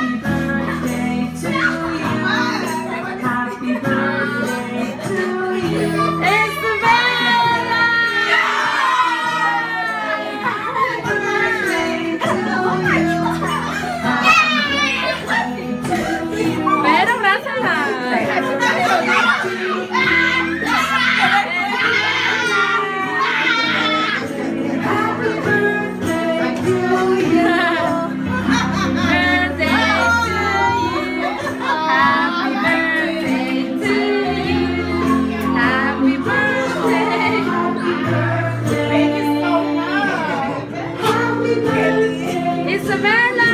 Happy birthday birthday.